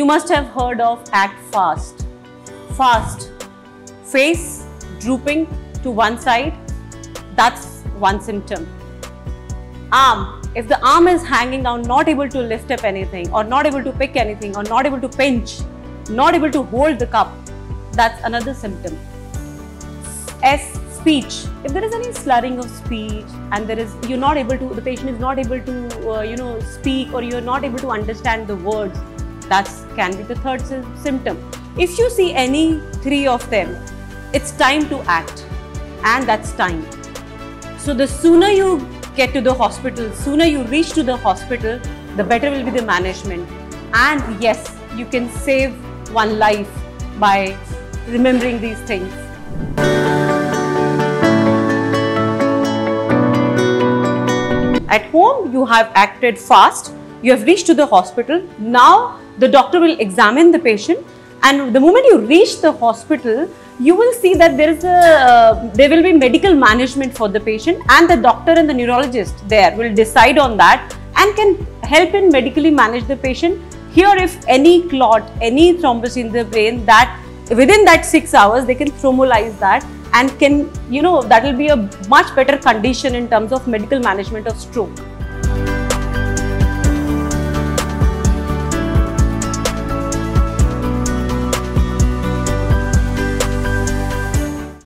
you must have heard of act fast. Fast. Face drooping to one side, that's one symptom. Arm. If the arm is hanging down, not able to lift up anything, or not able to pick anything, or not able to pinch, not able to hold the cup, that's another symptom. S. Speech. If there is any slurring of speech and there is you're not able to, the patient is not able to, uh, you know, speak or you're not able to understand the words, that can be the third symptom. If you see any three of them, it's time to act, and that's time. So the sooner you get to the hospital, sooner you reach to the hospital, the better will be the management. And yes, you can save one life by remembering these things. At home, you have acted fast, you have reached to the hospital. Now, the doctor will examine the patient, and the moment you reach the hospital, you will see that there is a uh, there will be medical management for the patient, and the doctor and the neurologist there will decide on that and can help in medically manage the patient. Here, if any clot, any thrombus in the brain, that within that six hours they can thrombolyze that and can you know that will be a much better condition in terms of medical management of stroke